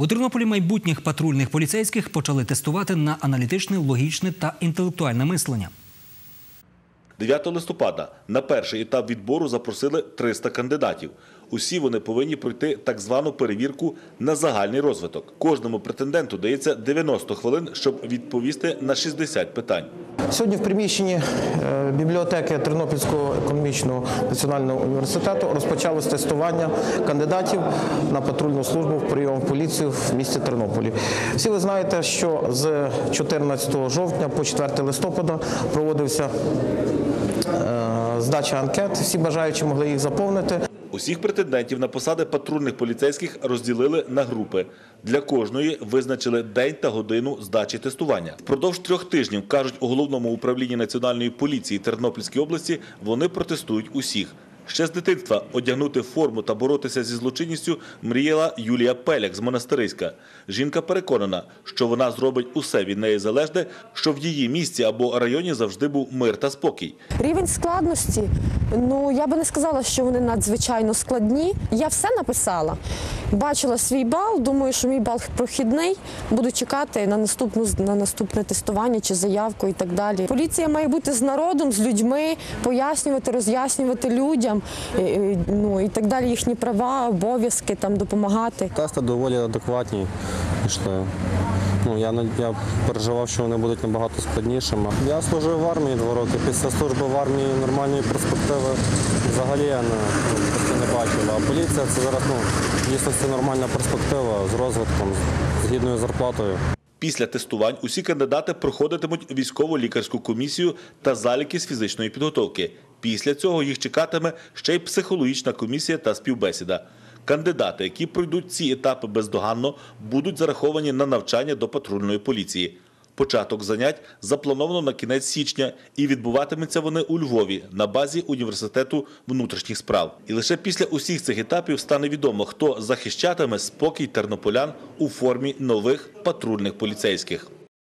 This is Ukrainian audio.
У Тернополі майбутніх патрульних поліцейських почали тестувати на аналітичне, логічне та інтелектуальне мислення. 9 листопада на перший етап відбору запросили 300 кандидатів. Усі вони повинні пройти так звану перевірку на загальний розвиток. Кожному претенденту дається 90 хвилин, щоб відповісти на 60 питань. Сьогодні в приміщенні е, бібліотеки Тернопільського економічного національного університету розпочалось тестування кандидатів на патрульну службу в прийом в поліцію в місті Тернополі. Всі ви знаєте, що з 14 жовтня по 4 листопада проводився е, здача анкет. Всі бажаючі могли їх заповнити. Усіх претендентів на посади патрульних поліцейських розділили на групи. Для кожної визначили день та годину здачі тестування. Впродовж трьох тижнів, кажуть у головному управлінні національної поліції Тернопільської області, вони протестують усіх. Ще з дитинства одягнути форму та боротися зі злочинністю мріяла Юлія Пеляк з Монастириська. Жінка переконана, що вона зробить усе від неї залежне, щоб в її місті або районі завжди був мир та спокій. Рівень складності, ну я би не сказала, що вони надзвичайно складні. Я все написала. Бачила свій бал, думаю, що мій бал прохідний. Буду чекати на наступну на наступне тестування чи заявку і так далі. Поліція має бути з народом, з людьми, пояснювати, роз'яснювати людям, е, е, ну і так далі. Їхні права, обов'язки там допомагати. Тести доволі адекватні. пішли. Ну, я, я переживав, що вони будуть набагато складнішими. Я служив в армії два роки. Після служби в армії нормальної перспективи взагалі я не, не бачив. А поліція це зараз ну, дійсно це нормальна перспектива з розвитком, з гідною зарплатою. Після тестувань усі кандидати проходитимуть військово-лікарську комісію та заліки з фізичної підготовки. Після цього їх чекатиме ще й психологічна комісія та співбесіда. Кандидати, які пройдуть ці етапи бездоганно, будуть зараховані на навчання до патрульної поліції. Початок занять заплановано на кінець січня, і відбуватимуться вони у Львові на базі університету внутрішніх справ. І лише після усіх цих етапів стане відомо, хто захищатиме спокій тернополян у формі нових патрульних поліцейських.